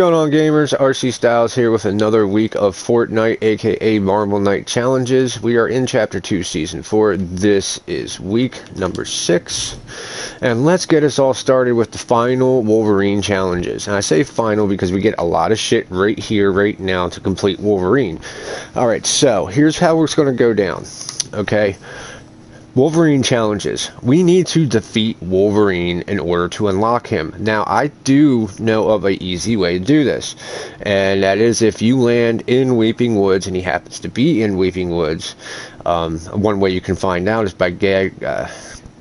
going on gamers? RC Stylez here with another week of Fortnite aka Marvelnite challenges. We are in chapter 2 season 4. This is week number 6. And let's get us all started with the final Wolverine challenges. And I say final because we get a lot of shit right here right now to complete Wolverine. Alright, so here's how it's going to go down. Okay? Wolverine challenges. We need to defeat Wolverine in order to unlock him. Now, I do know of an easy way to do this, and that is if you land in Weeping Woods and he happens to be in Weeping Woods. Um, one way you can find out is by gag, uh,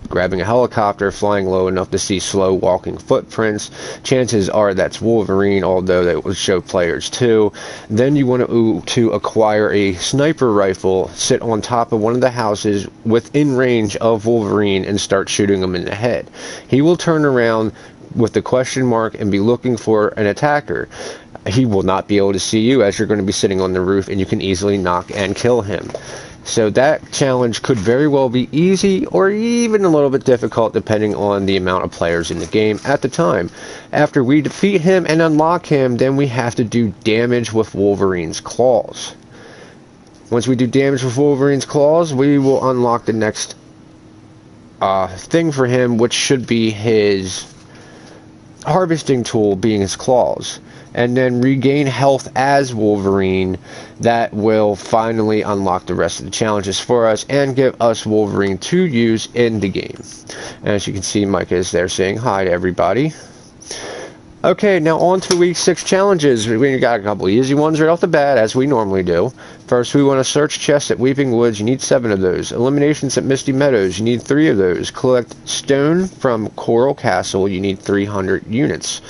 grabbing a helicopter, flying low enough to see slow walking footprints. Chances are that's Wolverine, although that would show players too. Then you want to, to acquire a sniper rifle, sit on top of one of the houses within range of Wolverine, and start shooting him in the head. He will turn around with the question mark and be looking for an attacker. He will not be able to see you as you're going to be sitting on the roof, and you can easily knock and kill him. So that challenge could very well be easy or even a little bit difficult depending on the amount of players in the game at the time. After we defeat him and unlock him, then we have to do damage with Wolverine's claws. Once we do damage with Wolverine's claws, we will unlock the next uh, thing for him, which should be his harvesting tool being his claws and then regain health as Wolverine, that will finally unlock the rest of the challenges for us and give us Wolverine to use in the game. And as you can see, Micah is there saying hi to everybody. Okay, now on to week six challenges. We got a couple easy ones right off the bat, as we normally do. First, we want to search chests at Weeping Woods. You need seven of those. Eliminations at Misty Meadows. You need three of those. Collect stone from Coral Castle. You need 300 units.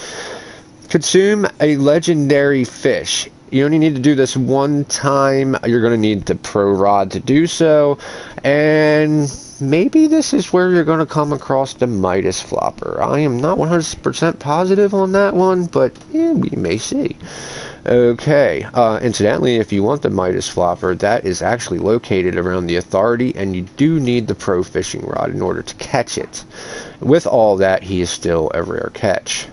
Consume a legendary fish. You only need to do this one time. You're going to need the pro rod to do so. And maybe this is where you're going to come across the Midas flopper. I am not 100% positive on that one, but yeah, we may see. Okay, uh, incidentally, if you want the Midas flopper, that is actually located around the Authority, and you do need the pro fishing rod in order to catch it. With all that, he is still a rare catch.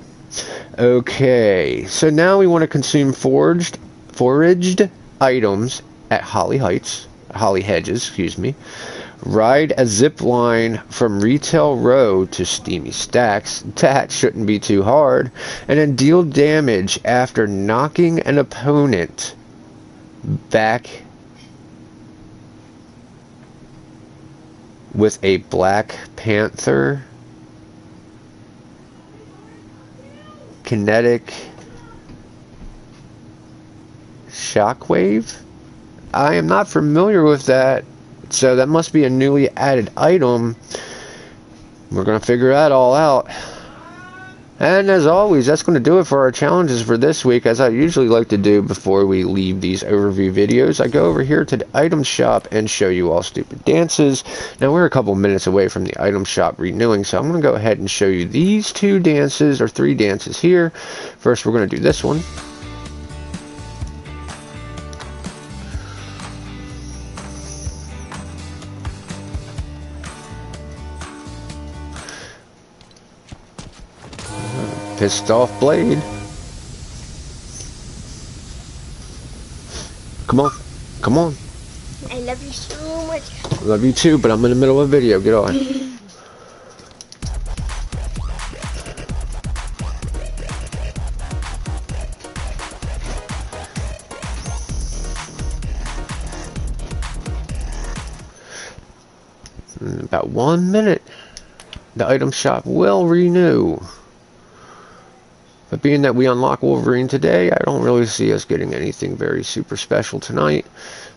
Okay, so now we want to consume foraged, foraged items at Holly Heights, Holly Hedges, excuse me. Ride a zip line from Retail Row to Steamy Stacks. That shouldn't be too hard. And then deal damage after knocking an opponent back with a Black Panther kinetic shockwave. I am not familiar with that, so that must be a newly added item. We're going to figure that all out. And as always, that's going to do it for our challenges for this week. As I usually like to do before we leave these overview videos, I go over here to the item shop and show you all stupid dances. Now, we're a couple minutes away from the item shop renewing, so I'm going to go ahead and show you these two dances, or three dances here. First, we're going to do this one. Pissed off blade. Come on. Come on. I love you so much. I love you too, but I'm in the middle of a video. Get on. Hmm, about one minute, the item shop will renew. But being that we unlock Wolverine today, I don't really see us getting anything very super special tonight.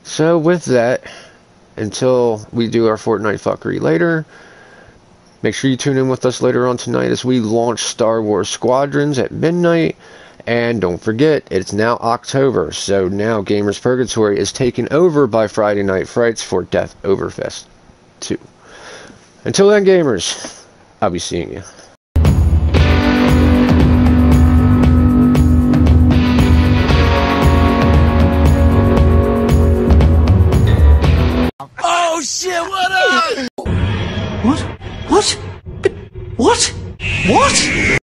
So with that, until we do our Fortnite fuckery later, make sure you tune in with us later on tonight as we launch Star Wars Squadrons at midnight. And don't forget, it's now October, so now Gamers Purgatory is taken over by Friday Night Frights for Death Overfest 2. Until then, gamers, I'll be seeing you. Oh shit, what up? What? What? What? What?